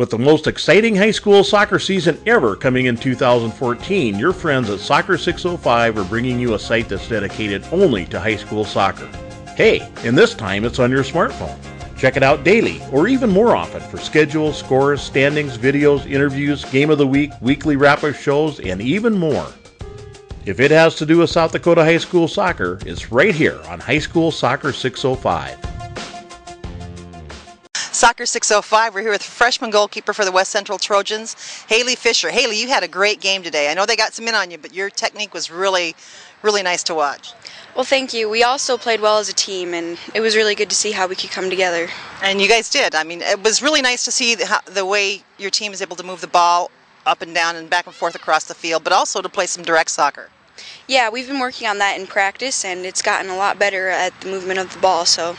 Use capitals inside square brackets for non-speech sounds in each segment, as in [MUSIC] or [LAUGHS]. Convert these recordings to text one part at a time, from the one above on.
With the most exciting high school soccer season ever coming in 2014, your friends at Soccer 605 are bringing you a site that's dedicated only to high school soccer. Hey, and this time it's on your smartphone. Check it out daily or even more often for schedules, scores, standings, videos, interviews, game of the week, weekly wrap up shows, and even more. If it has to do with South Dakota high school soccer, it's right here on High School Soccer 605. Soccer 605. We're here with freshman goalkeeper for the West Central Trojans, Hailee Fischer. Hailee, you had a great game today. I know they got some in on you, but your technique was really, really nice to watch. Well, thank you. We also played well as a team, and it was really good to see how we could come together. And you guys did. I mean, it was really nice to see the, how, the way your team is able to move the ball up and down and back and forth across the field, but also to play some direct soccer. Yeah, we've been working on that in practice, and it's gotten a lot better at the movement of the ball. So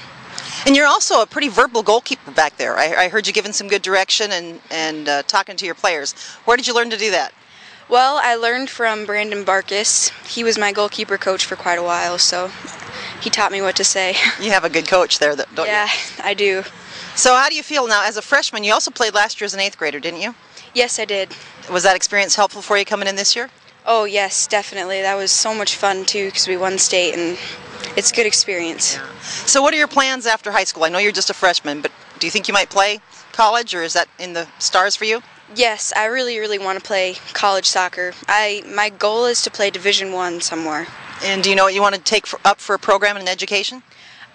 And you're also a pretty verbal goalkeeper back there. I, I heard you giving some good direction and, and uh, talking to your players. Where did you learn to do that? Well, I learned from Brandon Barkis. He was my goalkeeper coach for quite a while, so he taught me what to say. [LAUGHS] You have a good coach there, that- don't yeah, I do. So how do you feel now as a freshman? You also played last year as an eighth grader, didn't you? Yes, I did. Was that experience helpful for you coming in this year? Oh, yes, definitely. That was so much fun, too, because we won state, and it's a good experience. So what are your plans after high school? I know you're just a freshman, but do you think you might play college, or is that in the stars for you? Yes, I really, really want to play college soccer. I my goal is to play Division One somewhere. And do you know what you want to take for, up for a program in education?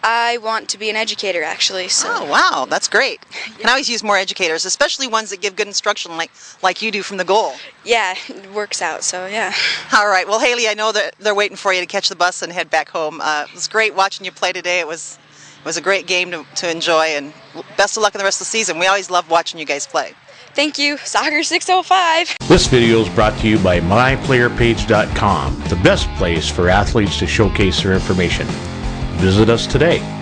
I want to be an educator, actually. So Oh wow, that's great. Can always use more educators, especially ones that give good instruction, like like you do from the goal. yeah, it works out. So yeah. [LAUGHS] All right. Well, Hailee, I know that they're waiting for you to catch the bus and head back home. Uh, it was great watching you play today. It was it was a great game to, to enjoy, and best of luck in the rest of the season. We always love watching you guys play. Thank you, Soccer 605. This video is brought to you by myplayerpage.com, the best place for athletes to showcase their information. Visit us today.